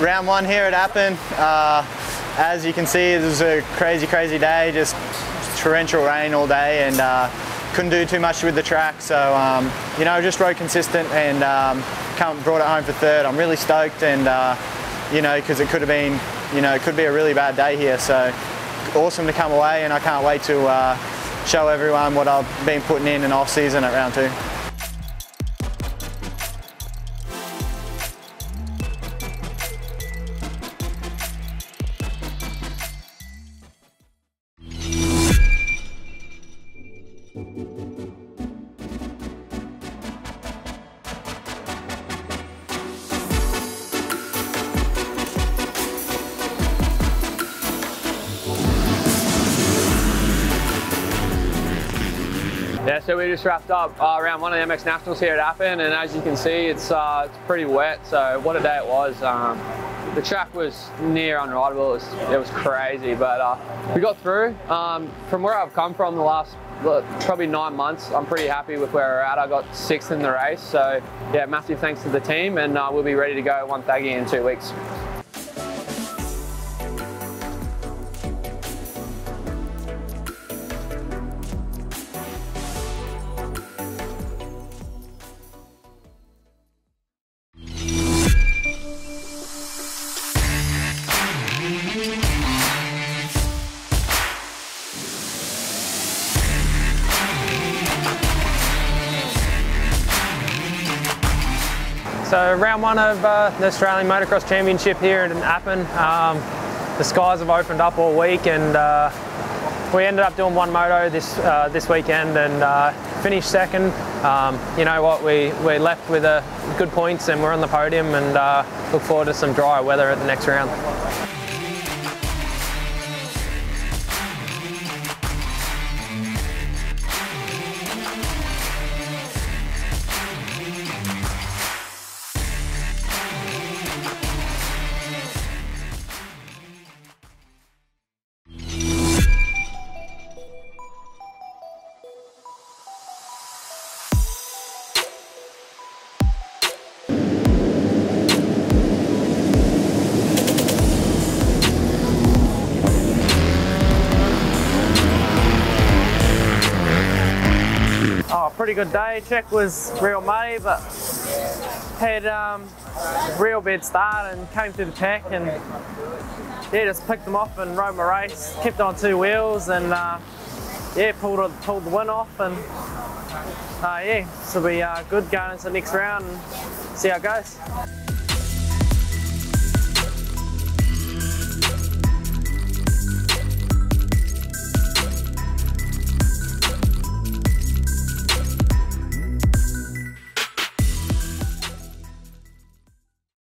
round one here at Appin. Uh, as you can see, it was a crazy, crazy day, just torrential rain all day and uh, couldn't do too much with the track. So, um, you know, just rode consistent and um, come, brought it home for third. I'm really stoked and, uh, you know, because it could have been, you know, it could be a really bad day here. So awesome to come away and I can't wait to uh, show everyone what I've been putting in in off season at round two. Yeah, so we just wrapped up uh, round one of the MX Nationals here at Appin, and as you can see, it's uh, it's pretty wet. So what a day it was. Um, the track was near unrideable. It was, it was crazy, but uh, we got through. Um, from where I've come from the last probably nine months, I'm pretty happy with where we're at. I got sixth in the race, so yeah, massive thanks to the team, and uh, we'll be ready to go one Wonthaggi in two weeks. So round one of uh, the Australian Motocross Championship here in Appin. Um, the skies have opened up all week and uh, we ended up doing one moto this uh, this weekend and uh, finished second. Um, you know what, we, we left with a good points and we're on the podium and uh, look forward to some drier weather at the next round. Pretty good day. Check was real muddy, but had um, real bad start and came through the pack and yeah, just picked them off and rode my race. Kept on two wheels and uh, yeah, pulled pulled the win off and uh, yeah, so we uh, good going into the next round and see how it goes.